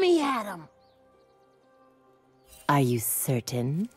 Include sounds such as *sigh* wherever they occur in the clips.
Me at him. Are you certain?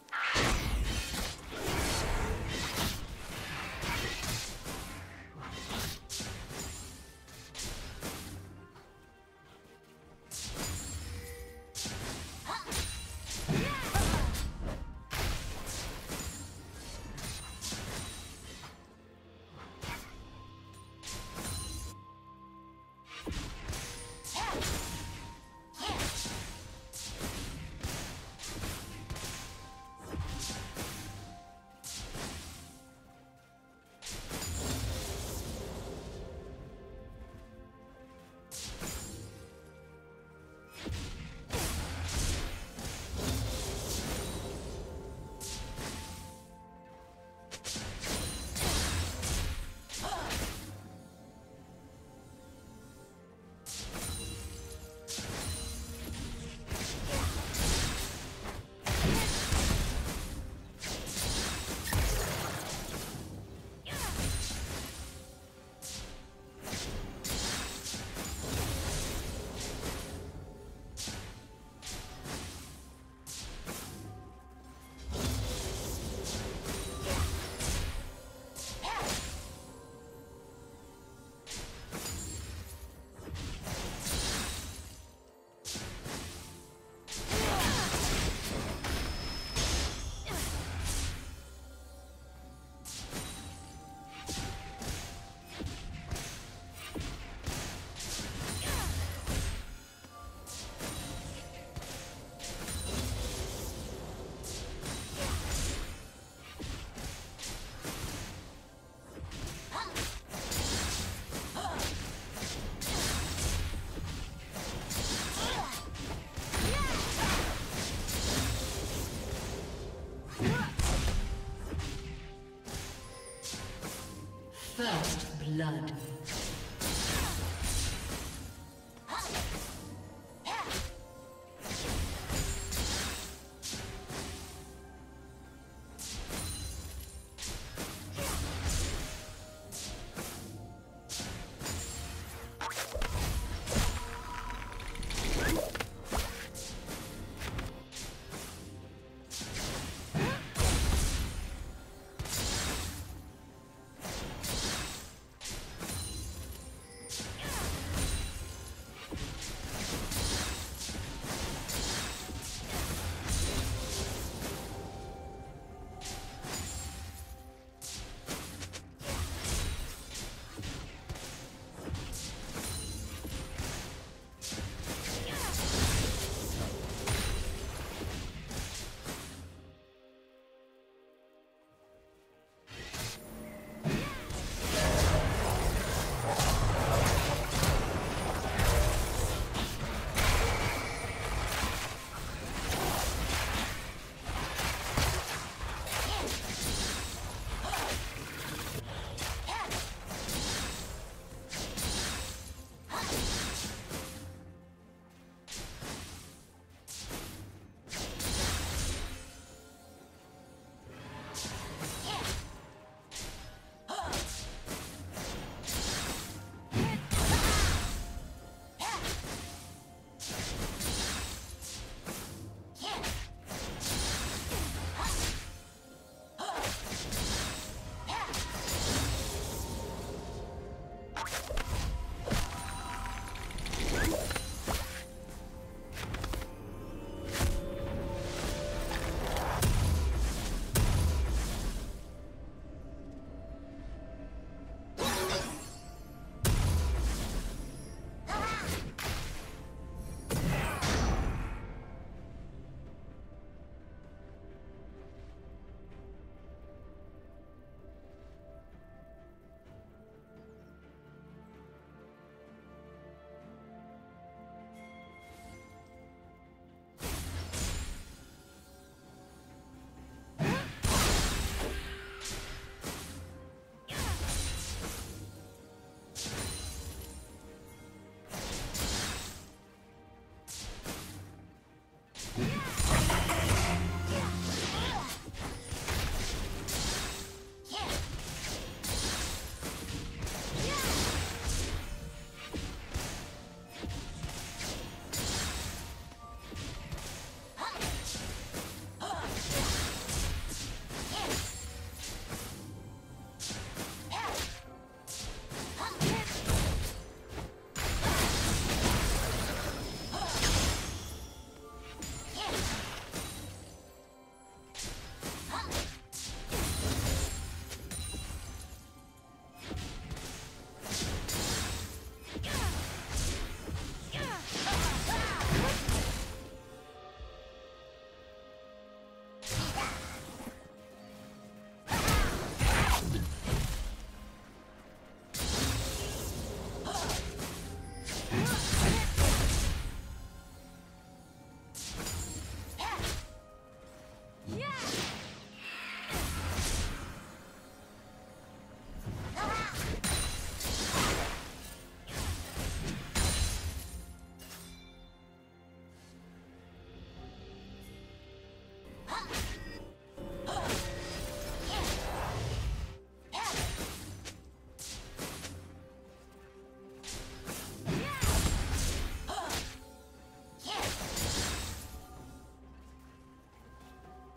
Blood. Yeah. *laughs*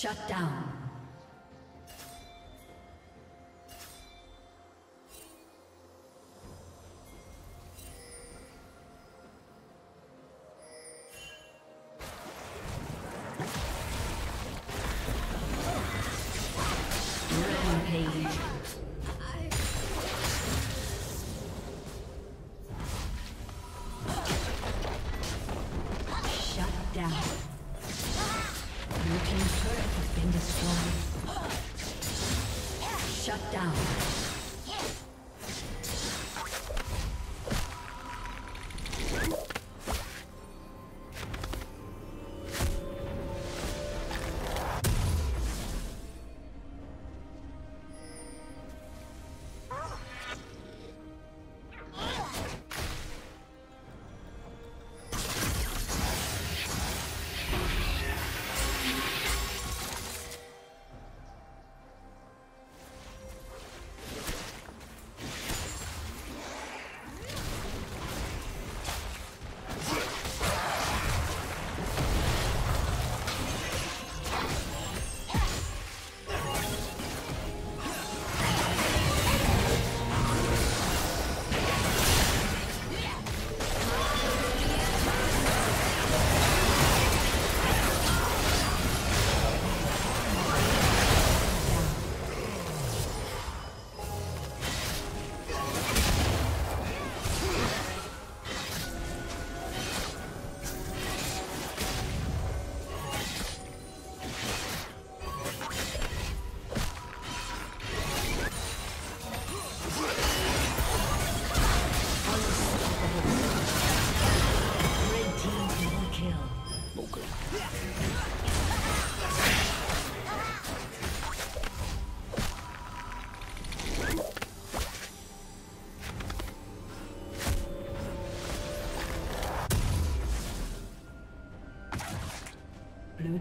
Shut down.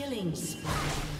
Killing spree.